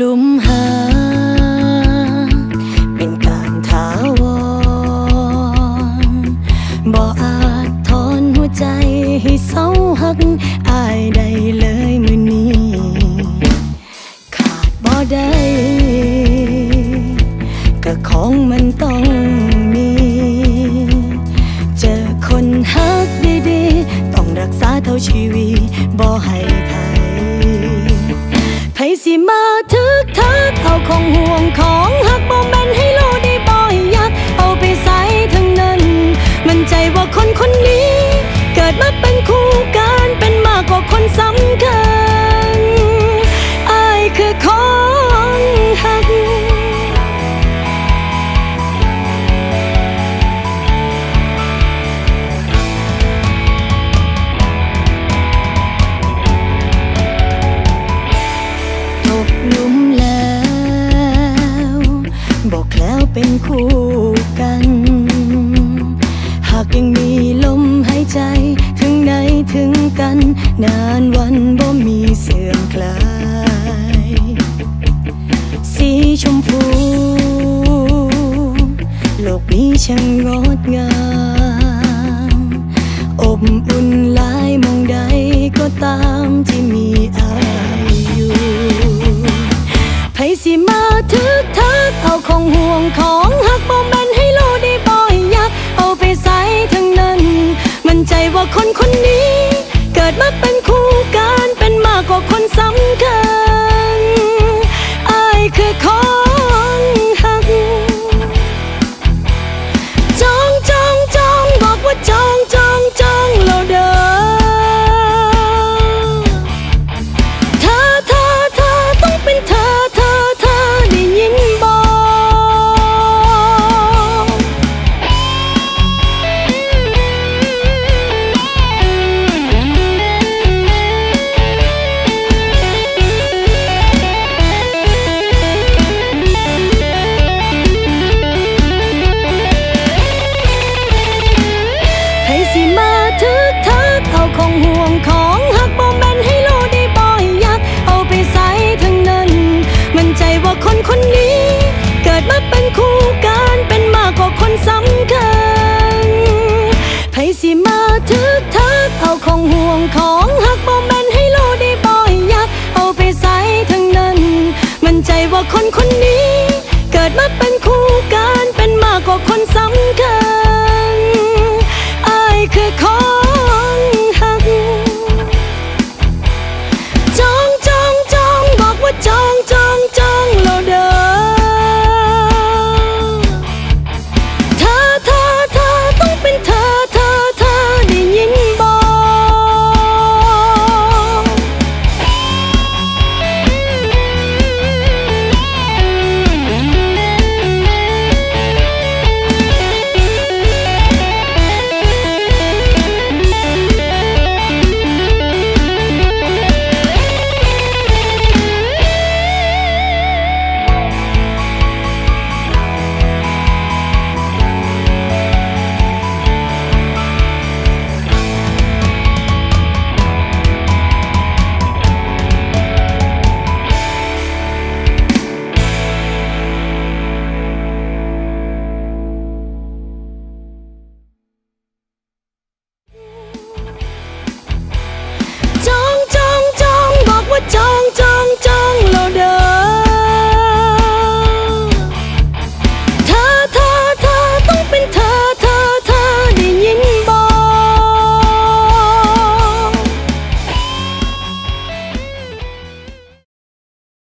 ลุมหา เป็นการถาวรบ่อาจทอนหัวใจให้เศร้าหักอายได้เลยมือนี้ ขาดบ่ได้ก็ของมันต้องมี เจอคนฮักดีๆ ต้องรักษาเท่าชีวิตบ่ให้ มีลมหายใจ ถึงไหนถึงกัน นานวันบ่มีเสื่อมคลาย สีชมพู โลกนี้ช่างงดงาม อบอุ่นหลายมองใดก็ตามที่มีอายอยู่ไผสิมาทึกทักเอาของห่วงของ คนนี้เกิดมาเป็น เป็นคู่กันเป็นมากกว่าคนสำคัญ